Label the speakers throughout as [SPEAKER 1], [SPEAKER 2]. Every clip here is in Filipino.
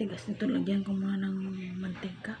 [SPEAKER 1] Tigas nito, lagyan ko muna ng mantika.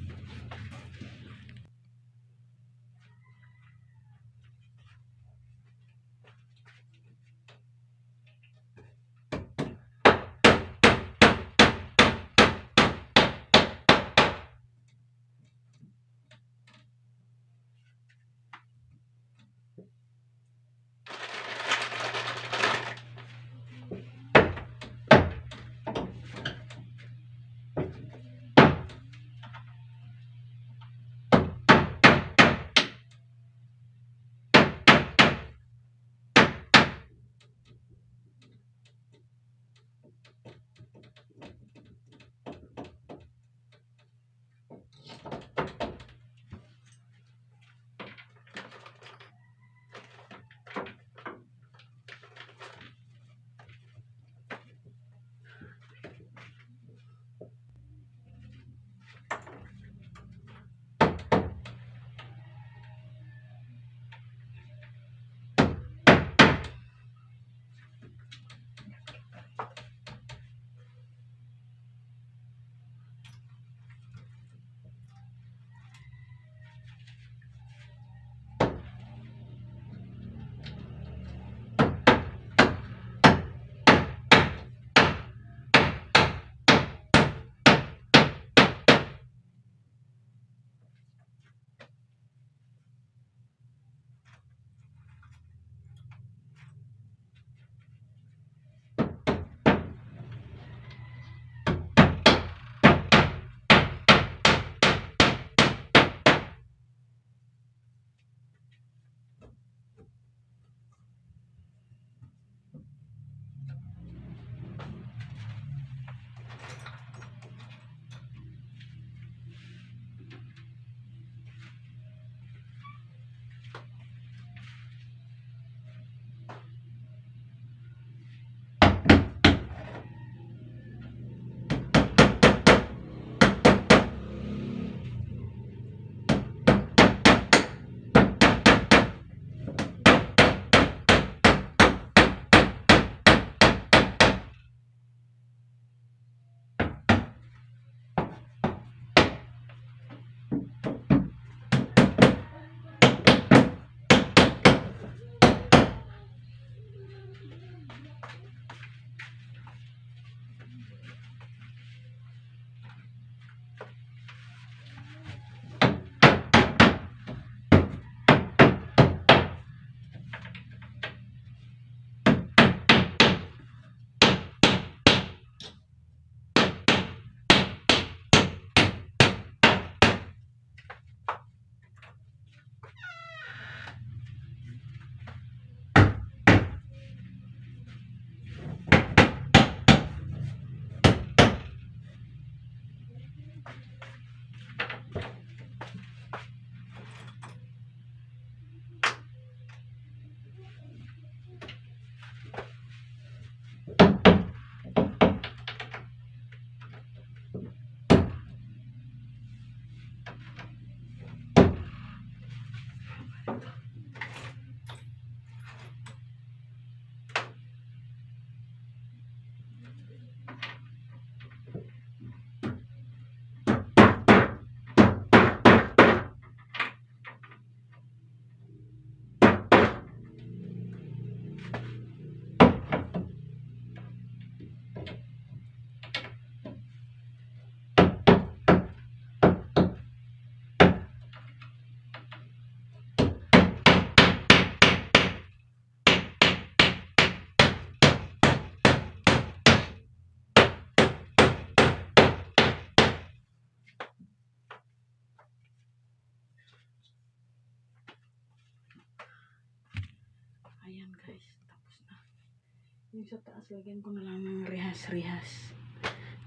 [SPEAKER 1] Yung sa taas, lagyan ko na lang ng rehas-rehas.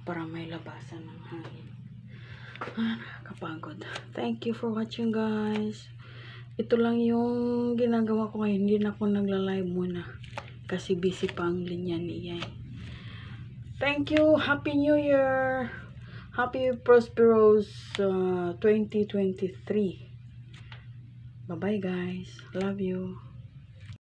[SPEAKER 1] Para may labasan ng hangin. Ah, nakakapagod. Thank you for watching guys. Ito lang yung ginagawa ko ngayon. Hindi na ako nagla-live muna. Kasi busy pa ang linya niya. eh. Thank you. Happy New Year. Happy prosperous uh, 2023. Bye-bye guys. Love you.